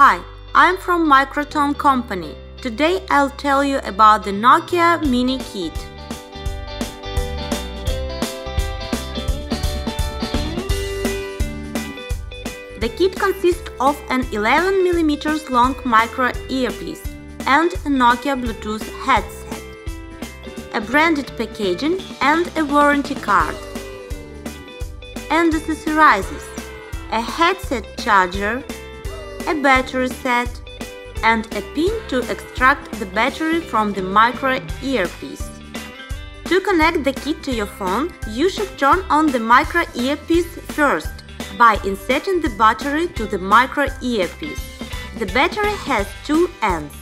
Hi, I'm from Microtone Company. Today I'll tell you about the Nokia Mini Kit. The kit consists of an 11mm long micro earpiece and a Nokia Bluetooth headset, a branded packaging and a warranty card, and accessorizes a headset charger, a battery set, and a pin to extract the battery from the micro earpiece. To connect the kit to your phone, you should turn on the micro earpiece first by inserting the battery to the micro earpiece. The battery has two ends.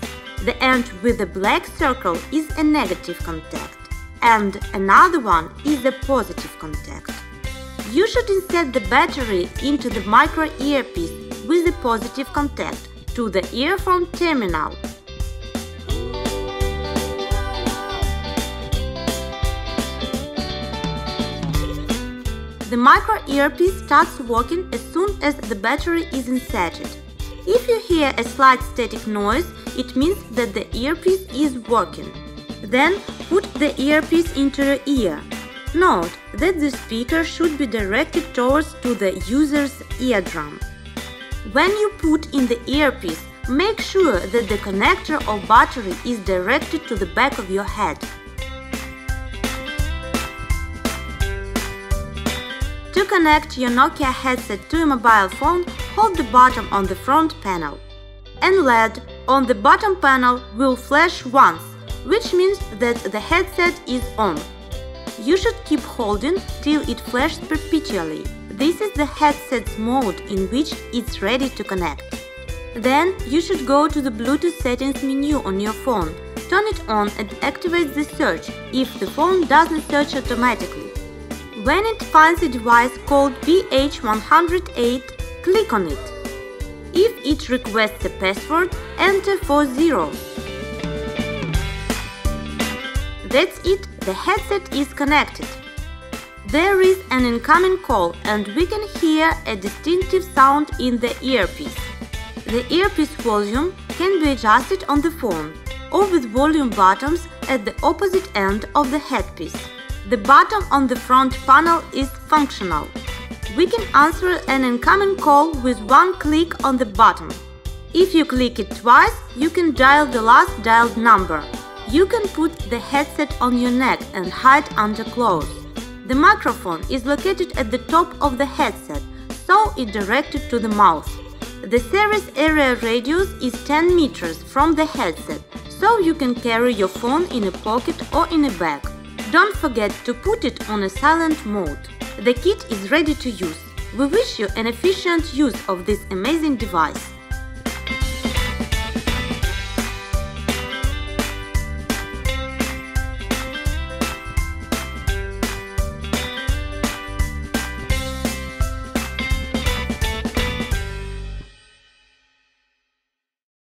The end with the black circle is a negative contact and another one is a positive contact. You should insert the battery into the micro earpiece with the positive contact to the earphone terminal. The micro earpiece starts working as soon as the battery is inserted. If you hear a slight static noise, it means that the earpiece is working. Then put the earpiece into your ear. Note that the speaker should be directed towards to the user's eardrum. When you put in the earpiece, make sure that the connector or battery is directed to the back of your head. To connect your Nokia headset to a mobile phone, hold the button on the front panel. An LED on the bottom panel will flash once, which means that the headset is on. You should keep holding till it flashes perpetually. This is the headset's mode in which it's ready to connect. Then you should go to the Bluetooth settings menu on your phone, turn it on and activate the search if the phone doesn't search automatically. When it finds a device called BH108, click on it. If it requests a password, enter 40. That's it, the headset is connected. There is an incoming call and we can hear a distinctive sound in the earpiece. The earpiece volume can be adjusted on the phone or with volume buttons at the opposite end of the headpiece. The button on the front panel is functional. We can answer an incoming call with one click on the button. If you click it twice, you can dial the last dialed number. You can put the headset on your neck and hide under clothes. The microphone is located at the top of the headset, so it directed to the mouth. The service area radius is 10 meters from the headset, so you can carry your phone in a pocket or in a bag. Don't forget to put it on a silent mode. The kit is ready to use. We wish you an efficient use of this amazing device.